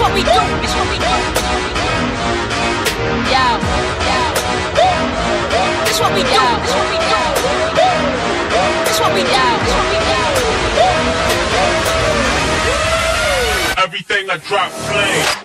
what we do. This what we do. Yeah, yeah. This what we do. This what we do. This what we do. This what we do. Everything I drop flame.